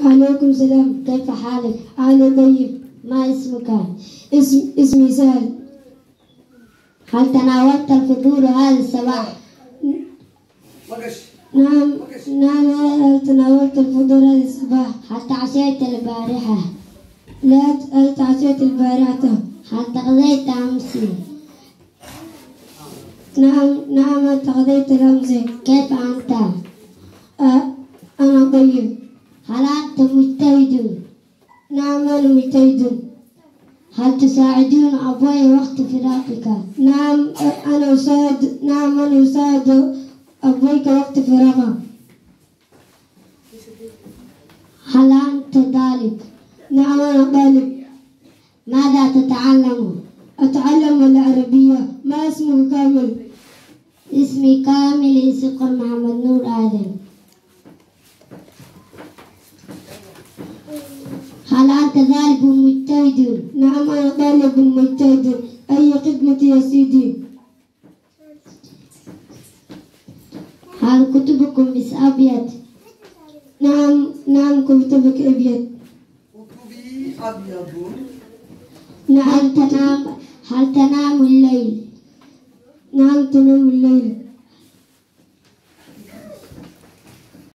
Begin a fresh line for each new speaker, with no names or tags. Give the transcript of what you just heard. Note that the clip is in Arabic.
وعليكم السلام كيف حالك؟ أنا طيب ما اسمك؟ اسم اسمي سهل هل تناولت الفطور هذا الصباح؟ نعم نعم هل تناولت الفطور هذا الصباح؟ هل تعشيت البارحة؟ لا هل تعشيت البارحة؟ هل تغذيت أمس؟ نعم نعم تغذيت الأمس كيف أنت؟ أنا طيب هل أنت مجتهد؟ نعم أنا مجتهد هل تساعدون أبوي وقت فراغك؟ نعم أنا أساعد نعم أنا أساعد أبويك وقت فراغه هل أنت طالب؟ نعم أنا طالب ماذا تتعلم؟ أتعلم العربية ما اسمك كامل؟ اسمي كامل إسقر محمد نور آدم هل أنت طالب مجتهد؟ نعم أنا طالب مجتهد أي خدمة يا سيدي؟ هل كتبكم مس أبيض؟ نعم نعم كتبك أبيض
كتبي أبيض
نعم تنام هل تنام الليل؟ نعم تنام الليل